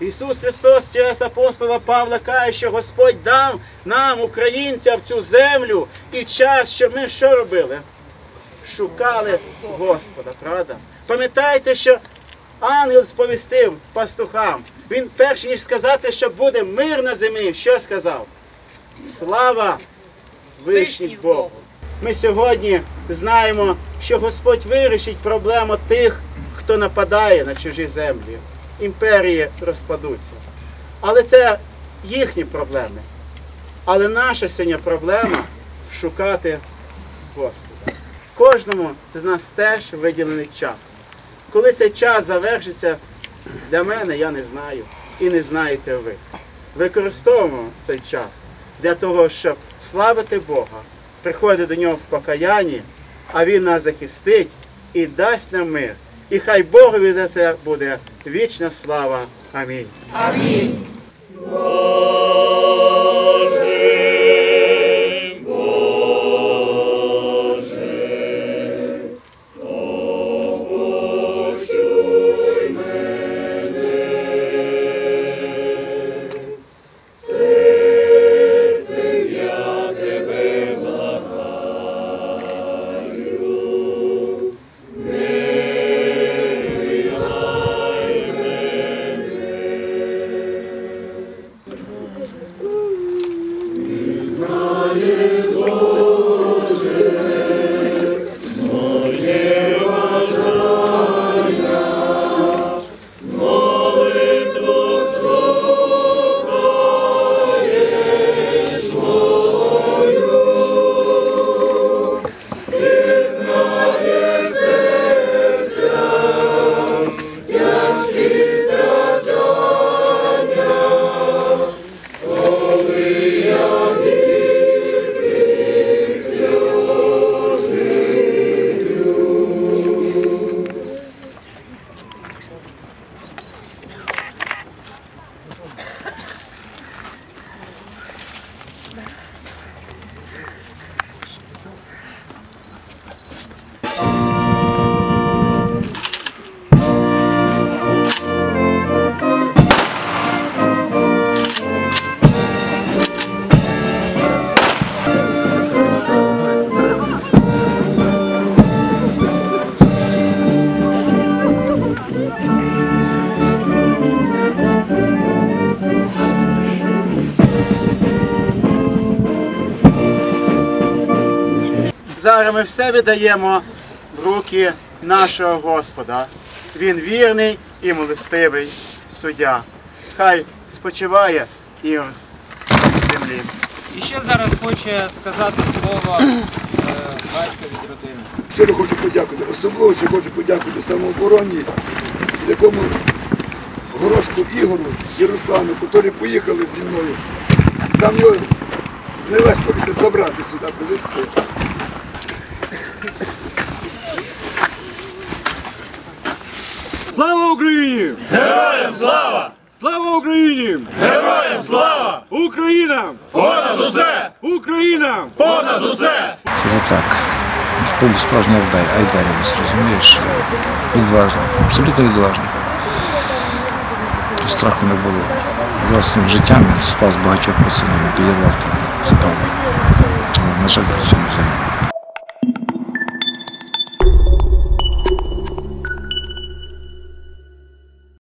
Ісус Христос через апостола Павла каже, що Господь дав нам, українцям, цю землю і час, щоб ми що робили? Шукали Господа, правда? Пам'ятайте, що ангел сповістив пастухам. Він перш ніж сказати, що буде мир на землі, що сказав? Слава вишній Богу! Ми сьогодні знаємо, що Господь вирішить проблему тих, хто нападає на чужі землі. Імперії розпадуться. Але це їхні проблеми. Але наша сьогодні проблема шукати Господа. Кожному з нас теж виділений час. Коли цей час завершиться, для мене я не знаю. І не знаєте ви. Використовуємо цей час для того, щоб славити Бога, приходити до нього в покаянні, а Він нас захистить і дасть нам мир. І хай Богові за це буде вічна слава. Hallelujah. Bye. Зараз ми все віддаємо в руки нашого Господа. Він вірний і милостивий суддя. Хай спочиває і з землі. І ще зараз хоче сказати слово е, батько від родини. Щиро хочу подякувати. Особливо ще хочу подякувати самообороні, якому Горошку Ігору і Руслану, які поїхали зі мною. Там його нелегко забрати сюди, привезти. Слава Україні! Героям слава! Слава Україні! Героям слава! Україна! Понад усе! Україна! Понад усе! Це вже так. Справді справжній Айдар, Айдарівець, розумієш? Відважно, абсолютно відважно. Страху не було. Власним життям спас багатьох пацанів, підірвав там запалив. Але, на жаль, при цьому загинув.